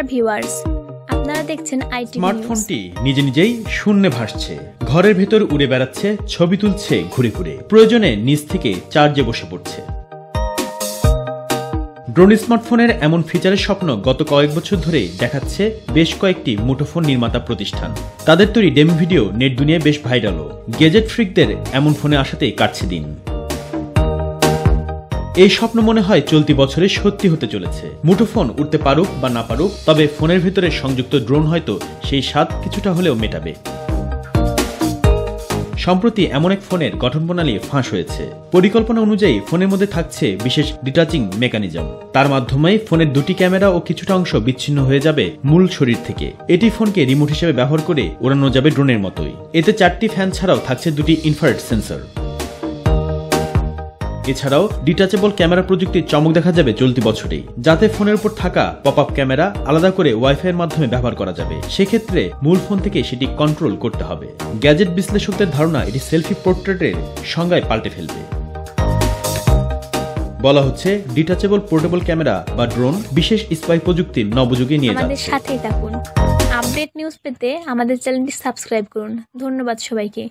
নমস্কার ভিউয়ার্স আপনারা দেখছেন আইটি স্মার্টফোনটি নিজে নিজেই শূন্যে ভাসছে। ঘরের ভেতর উড়ে বেড়াচ্ছে, ছবি তুলছে ঘুরে ঘুরে। প্রয়োজনে নিচ থেকে চার্জে বসে পড়ছে। ড্রোন স্মার্টফোনের এমন ফিচারের স্বপ্ন গত কয়েক বছর ধরে দেখাচ্ছে বেশ কয়েকটি মুঠোফোন নির্মাতা প্রতিষ্ঠান। তাদের তৈরি ডেমো ভিডিও নেট দুনিয়ায় বেশ ভাইরালও। গেজেট ফ্রিকদের এমন ফোনে আসাতেই কাটছে দিন। এই স্বপ্ন মনে হয় চলতি বছরে সত্যি হতে চলেছে। মুঠোফোন উঠতে পারুক বা না পারুক, তবে ফোনের ভিতরে সংযুক্ত ড্রোন হয়তো সেই স্বাদ কিছুটা হলেও মেটাবে। সম্প্রতি এমন এক ফোনের গঠন প্রণালী ফাঁস হয়েছে। পরিকল্পনা অনুযায়ী ফোনের মধ্যে থাকছে বিশেষ ডিটাচিং মেকানিজম তার মাধ্যমে ফোনের দুটি ক্যামেরা ও কিছুটা অংশ বিচ্ছিন্ন হয়ে যাবে মূল শরীর থেকে। এটি ফোনকে রিমোট হিসেবে ব্যবহার করে ওড়ানো যাবে ড্রোনের মতোই। এতে চারটি ফ্যান ছাড়াও থাকছে দুটি ইনফ্রারেড সেন্সর এছাড়াও ডিটাচেবল ক্যামেরা প্রযুক্তির চমক দেখা যাবে চলতি বছরেই যাতে ফোনের উপর থাকা পপ আপ ক্যামেরা আলাদা করে ওয়াইফাই এর মাধ্যমে ব্যবহার করা যাবে। সেক্ষেত্রে মূল ফোন থেকে সেটি কন্ট্রোল করতে হবে। গ্যাজেট বিশ্লেষকদের ধারণা এটি সেলফি পোর্ট্রেটের সংজ্ঞায় পাল্টে ফেলবে। বলা হচ্ছে ডিটাচেবল পোর্টেবল ক্যামেরা বা ড্রোন বিশেষ স্পাই প্রযুক্তির নবযুগে নিয়ে আমাদের সাথেই থাকুন। আপডেট নিউজ পেতে আমাদের চ্যানেলটি সাবস্ক্রাইব করুন। ধন্যবাদ সবাইকে।